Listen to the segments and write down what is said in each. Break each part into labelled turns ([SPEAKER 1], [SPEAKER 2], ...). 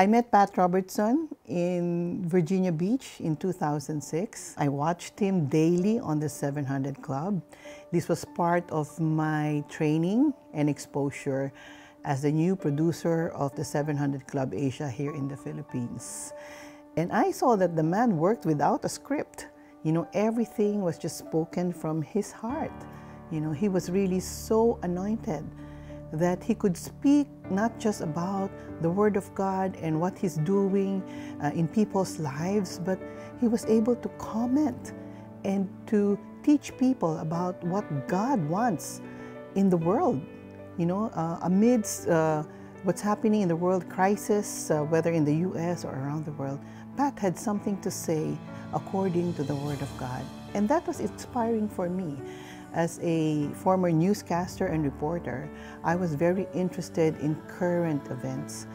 [SPEAKER 1] I met Pat Robertson in Virginia Beach in 2006. I watched him daily on the 700 Club. This was part of my training and exposure as the new producer of the 700 Club Asia here in the Philippines. And I saw that the man worked without a script. You know, everything was just spoken from his heart. You know, he was really so anointed that he could speak not just about the Word of God and what he's doing uh, in people's lives, but he was able to comment and to teach people about what God wants in the world. You know, uh, amidst uh, what's happening in the world crisis, uh, whether in the U.S. or around the world, Pat had something to say according to the Word of God. And that was inspiring for me. As a former newscaster and reporter, I was very interested in current events.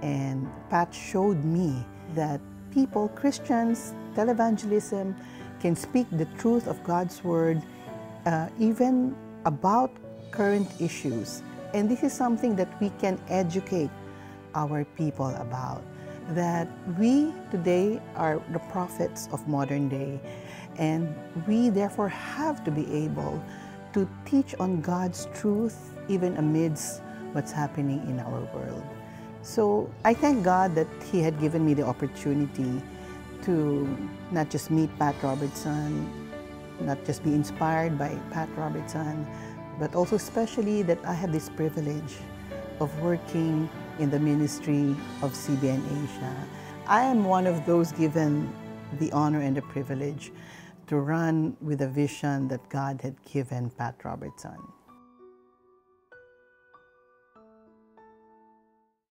[SPEAKER 1] And Pat showed me that people, Christians, televangelism, can speak the truth of God's Word uh, even about current issues. And this is something that we can educate our people about. That we today are the prophets of modern day and we therefore have to be able to teach on God's truth even amidst what's happening in our world. So I thank God that He had given me the opportunity to not just meet Pat Robertson, not just be inspired by Pat Robertson, but also especially that I have this privilege of working in the ministry of CBN Asia. I am one of those given the honor and the privilege to run with a vision that God had given Pat Robertson.